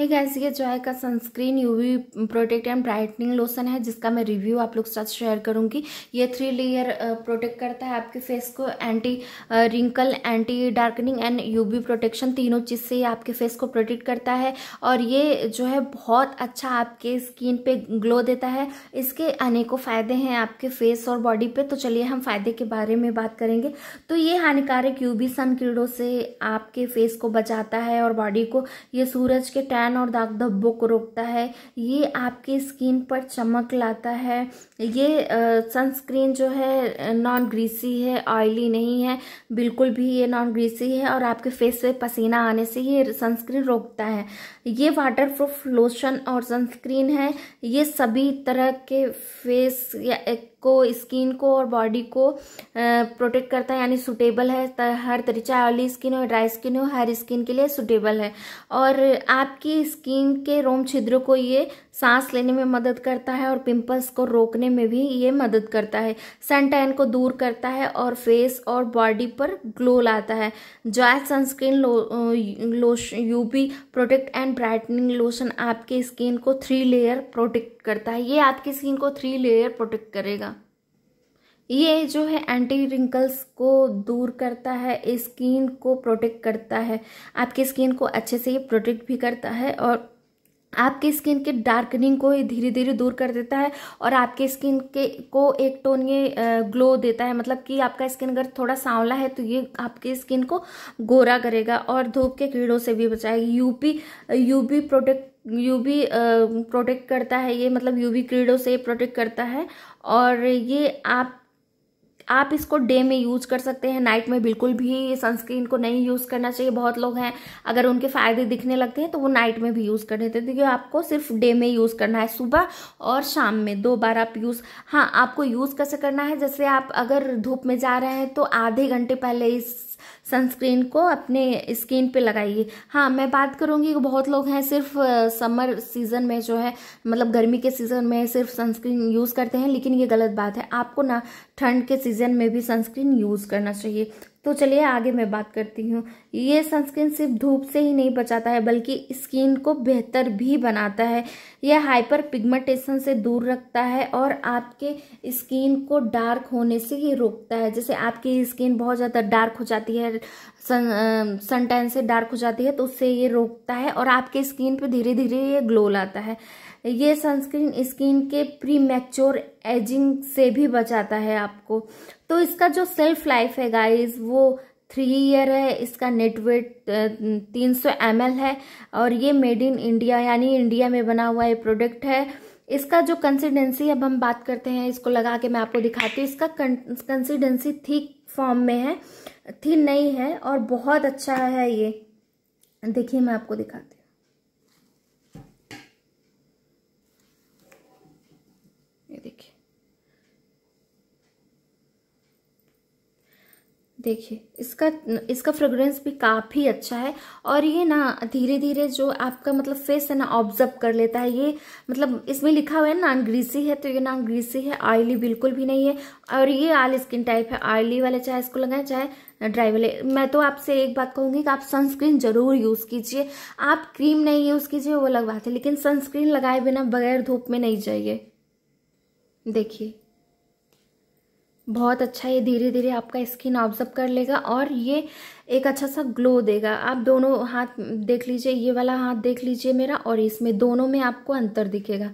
है गैस ये जो है का sunscreen UV protect and brightening lotion है, जिसका मैं रिव्यू आप लोग के साथ शेयर करूँगी। ये थ्री लेयर प्रोटेक्ट करता है आपके फेस को anti wrinkle anti darkening and UV protection तीनों चीज़ से ये आपके फेस को प्रोटेक्ट करता है। और ये जो है बहुत अच्छा आपके स्किन पे ग्लो देता है। इसके अनेकों फ़ायदे हैं आपके फेस और बॉडी पे तो चलिए हम फ़ायदे के बारे में बात करेंगे। तो ये हानिकारक यूवी सन कीड़ों से आपके फेस को बचाता है और बॉडी को, ये सूरज के टैन और दाग धब्बों को रोकता है। ये आपकी स्किन पर चमक लाता है। ये सनस्क्रीन जो है नॉन ग्रीसी है ऑयली नहीं है। बिल्कुल भी ये नॉन ग्रीसी है और आपके फेस पे पसीना आने से ये सनस्क्रीन रोकता है। ये वाटर प्रूफ लोशन और सनस्क्रीन है। ये सभी तरह के फेस या को स्किन को और बॉडी को प्रोटेक्ट करता है, यानी सुटेबल है हर तरीके चाहे ऑयली स्किन हो ड्राई स्किन हो, हर स्किन के लिए सुटेबल है। और आपकी स्किन के रोम छिद्रों को ये सांस लेने में मदद करता है और पिंपल्स को रोकने में भी ये मदद करता है। सन टैन को दूर करता है और फेस और बॉडी पर ग्लो लाता है। Joy sunscreen low UV protect and brightening lotion आपके स्किन को थ्री लेयर प्रोटेक्ट करता है। ये आपकी स्किन को थ्री लेयर प्रोटेक्ट करेगा। ये जो है एंटी रिंकल्स को दूर करता है स्किन को प्रोटेक्ट करता है। आपकी स्किन को अच्छे से ये प्रोटेक्ट भी करता है और आपकी स्किन के डार्कनिंग को ये धीरे धीरे दूर कर देता है और आपके स्किन के, को एक टोन ये ग्लो देता है। मतलब कि आपका स्किन अगर थोड़ा सांवला है तो ये आपकी स्किन को गोरा करेगा और धूप के कीड़ों से भी बचाएगा। UP UV protect UV protect करता है ये मतलब यूवी कीड़ों से प्रोटेक्ट करता है और ये आप आप इसको डे में यूज़ कर सकते हैं, नाइट में बिल्कुल भी सनस्क्रीन को नहीं यूज़ करना चाहिए, बहुत लोग हैं, अगर उनके फ़ायदे दिखने लगते हैं तो वो नाइट में भी यूज़ कर देते हैं। देखिए, आपको सिर्फ़ डे में यूज़ करना है, सुबह और शाम में दो बार आप यूज़ हाँ आपको यूज़ कैसे करना है? जैसे आप अगर धूप में जा रहे हैं तो आधे घंटे पहले इस सनस्क्रीन को अपने स्किन पे लगाइए। हाँ मैं बात करूँगी, बहुत लोग हैं सिर्फ़ समर सीज़न में जो है मतलब गर्मी के सीज़न में सिर्फ़ सनस्क्रीन यूज़ करते हैं, लेकिन ये गलत बात है। आपको ना ठंड के सीज़न में भी सनस्क्रीन यूज़ करना चाहिए। तो चलिए आगे मैं बात करती हूँ। ये सनस्क्रीन सिर्फ़ धूप से ही नहीं बचाता है, बल्कि स्किन को बेहतर भी बनाता है। यह हाइपर पिगमेंटेशन से दूर रखता है और आपके स्किन को डार्क होने से ये रोकता है। जैसे आपकी स्किन बहुत ज़्यादा डार्क हो जाती है, सन सन टैन से डार्क हो जाती है तो उससे ये रोकता है और आपके स्किन पे धीरे धीरे ये ग्लो लाता है। ये सनस्क्रीन स्किन के प्री मैच्योर एजिंग से भी बचाता है आपको। तो इसका जो सेल्फ लाइफ है गाइस वो थ्री ईयर है, इसका नेट वेट तीन सौ एमएल है, और ये मेड इन इंडिया यानी इंडिया में बना हुआ ये प्रोडक्ट है। इसका जो कंसिडेंसी अब हम बात करते हैं, इसको लगा के मैं आपको दिखाती हूँ। इसका कंसिडेंसी थिक फॉर्म में है थिन नहीं है, और बहुत अच्छा है ये। देखिए, मैं आपको दिखाती हूँ। देखिए, इसका इसका फ्रेग्रेंस भी काफ़ी अच्छा है और ये ना धीरे धीरे जो आपका मतलब फेस है ना ऑब्ज़र्व कर लेता है। ये मतलब इसमें लिखा हुआ है नॉन ग्रीसी है तो ये नॉन ग्रीसी है ऑयली बिल्कुल भी नहीं है। और ये आल स्किन टाइप है ऑयली वाले चाहे इसको लगाएँ, चाहे ड्राई वाले। मैं तो आपसे एक बात कहूँगी कि आप सनस्क्रीन ज़रूर यूज़ कीजिए। आप क्रीम नहीं यूज़ कीजिए, वो है, लेकिन सनस्क्रीन लगाए बिना बगैर धूप में नहीं जाइए। देखिए। बहुत अच्छा ये धीरे धीरे आपका स्किन ऑब्ज़र्व कर लेगा और ये एक अच्छा सा ग्लो देगा। आप दोनों हाथ देख लीजिए, ये वाला हाथ देख लीजिए मेरा और इसमें दोनों में आपको अंतर दिखेगा।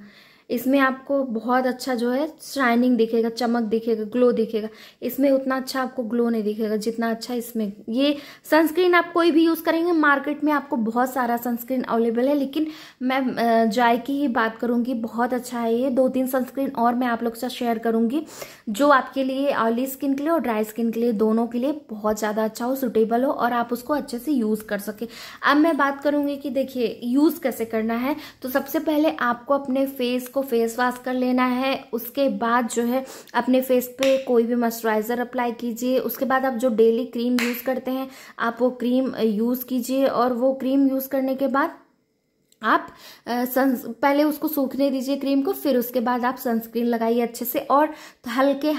इसमें आपको बहुत अच्छा जो है शाइनिंग दिखेगा, चमक दिखेगा ग्लो दिखेगा। इसमें उतना अच्छा आपको ग्लो नहीं दिखेगा, जितना अच्छा इसमें। ये सनस्क्रीन आप कोई भी यूज़ करेंगे मार्केट में आपको बहुत सारा सनस्क्रीन अवेलेबल है, लेकिन मैं जाय की ही बात करूँगी बहुत अच्छा है ये। दो तीन सनस्क्रीन और मैं आप लोग के साथ शेयर करूँगी, जो आपके लिए ऑयली स्किन के लिए और ड्राई स्किन के लिए, दोनों के लिए बहुत ज़्यादा अच्छा हो सुटेबल हो, और आप उसको अच्छे से यूज़ कर सके। अब मैं बात करूँगी कि देखिए यूज़ कैसे करना है? तो सबसे पहले आपको अपने फेस को फेस वॉश कर लेना है। उसके बाद जो है, अपने फेस पे कोई भी मॉइस्चराइज़र अप्लाई कीजिए। उसके बाद आप जो डेली क्रीम यूज़ करते हैं, आप वो क्रीम यूज़ कीजिए और वो क्रीम यूज़ करने के बाद आप सन्स, पहले उसको सूखने दीजिए क्रीम को, फिर उसके बाद आप सनस्क्रीन लगाइए अच्छे से और हल्के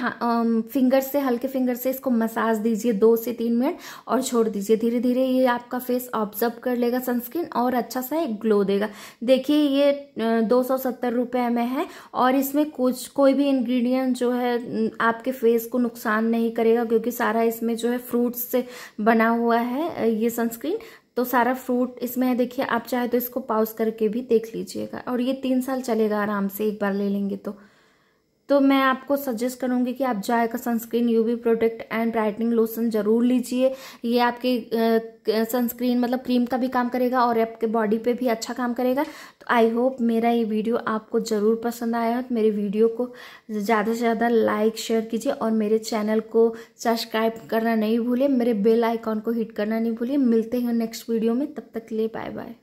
फिंगर से, हल्के फिंगर से इसको मसाज दीजिए दो से तीन मिनट और छोड़ दीजिए। धीरे धीरे ये आपका फेस ऑब्ज़र्व कर लेगा सनस्क्रीन और अच्छा सा एक ग्लो देगा। देखिए ये दो सौ सत्तर रुपये में है और इसमें कुछ, कोई भी इंग्रेडिएंट जो है आपके फेस को नुकसान नहीं करेगा क्योंकि सारा इसमें जो है फ्रूट्स से बना हुआ है ये सनस्क्रीन। तो सारा फ्रूट इसमें है देखिए, आप चाहे तो इसको पाउस करके भी देख लीजिएगा। और ये तीन साल चलेगा आराम से, एक बार ले लेंगे तो। तो मैं आपको सजेस्ट करूँगी कि आप जाए का sunscreen UV protect and brightening lotion ज़रूर लीजिए। ये आपके सनस्क्रीन मतलब क्रीम का भी काम करेगा और आपके बॉडी पे भी अच्छा काम करेगा। तो आई होप मेरा ये वीडियो आपको ज़रूर पसंद आया हो। तो मेरे वीडियो को ज़्यादा से ज़्यादा लाइक शेयर कीजिए और मेरे चैनल को सब्सक्राइब करना नहीं भूलिए। मेरे बेल आइकॉन को हिट करना नहीं भूलिए। मिलते हैं नेक्स्ट वीडियो में। तब तक के लिए बाय बाय